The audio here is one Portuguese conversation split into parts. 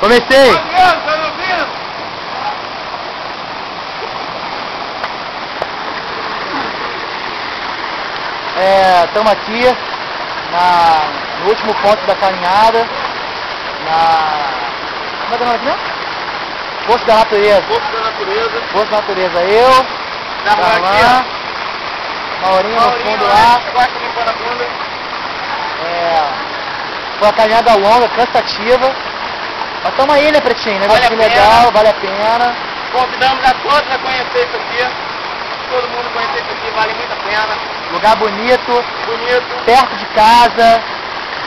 Comecei! Adriano, tá me ouvindo? Estamos aqui na, no último ponto da caminhada, na... Como é que é o nome aqui mesmo? Poço da Natureza. Corpo da natureza. Poço da Natureza. Eu, aqui, Maurinho no fundo lá. É, foi uma caminhada longa, cansativa. Mas estamos aí, né, Pretinho? Vale Negócio legal, vale a pena. Convidamos a todos a conhecer isso aqui. Todo mundo conhecer isso aqui, vale muito a pena. Lugar bonito, Bonito. perto de casa,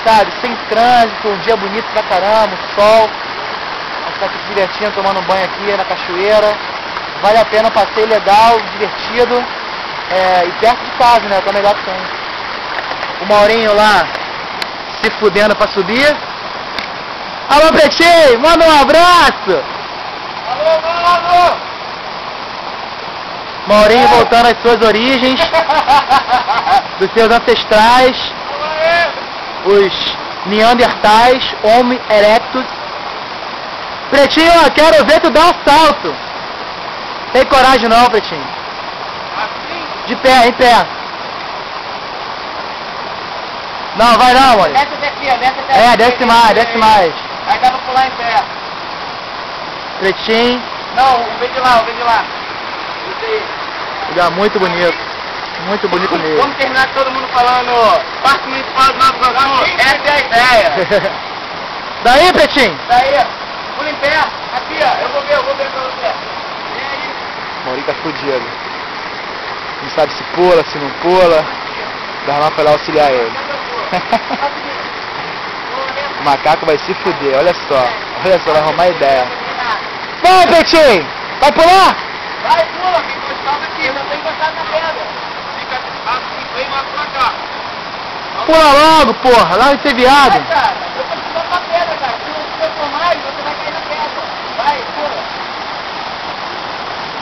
sabe? Sem trânsito, um dia bonito pra caramba, sol. A gente tá aqui se divertindo, tomando um banho aqui na cachoeira. Vale a pena, passeio legal, divertido. É, e perto de casa, né? É o melhor que tem. O Maurinho lá se fudendo pra subir. Alô, Pretinho, manda um abraço! Alô, alô! Maurinho voltando às suas origens, dos seus ancestrais, os Neandertais, Homo erectus. Pretinho, ó, quero ver tu dar um salto. Tem coragem não, Pretinho. Assim? De pé, em pé. Não, vai não, mano. Desce daqui, ó. Desce até É, desce mais, desce mais. Aí dá pra pular em pé. Pretinho, Não, o vem de lá, o vem de lá. Lugar muito bonito. Muito bonito mesmo. Vamos terminar todo mundo falando Parque Municipal do Nova Iguaçu. Essa é a ideia. Daí, Pretinho. Daí, pula em pé. Aqui, ó. Eu vou ver, eu vou ver pra você. Maurinho tá fudido. Não sabe se pula, se não pula. Darlan foi lá auxiliar ele. O macaco vai se fuder, olha só. Olha só, vai arrumar ideia. Vai, Pretinho! Vai pular? Vai, pula, fica encostado aqui, não tem encostado na pedra. Fica assim, vem mais pra cá. Pula logo, porra. Lá vai ser viado. Vai, cara, eu tô pulando pra pedra, cara. Se você for mais, você vai cair na pedra. Vai, pula.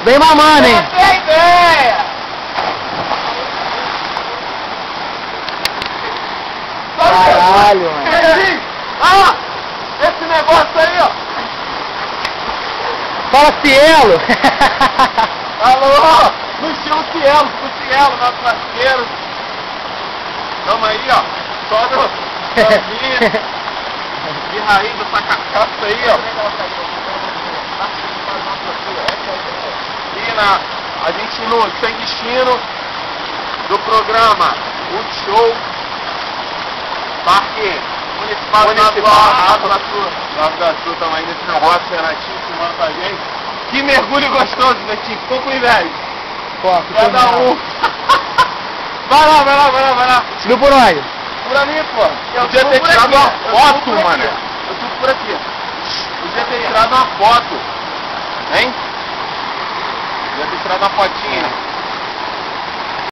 Vem mamando, hein? É a ideia. Caralho, mano. Ah, esse negócio aí, ó. Fala Cielo. Alô, no estilo Cielo, pro Cielo, nosso parceiro. Tamo aí, ó. Só no Salvinha, de raiz dessa cachaça aí, ó. E na, a gente no Sem Destino do programa Multishow Parque Municipal, Municipal da Sul. Da Sul, tamo aí nesse negócio, Renatinho filmando pra gente. Que mergulho gostoso, Betinho. Ficou com inveja. Pô, Cada um. vai lá, vai lá, vai lá, vai lá. Subiu por onde? Por mim, pô. Eu Podia ter tirado uma Eu foto, aqui. mané. Eu subo por aqui. Podia ter tirado uma foto. Hein? Podia ter tirado uma fotinha.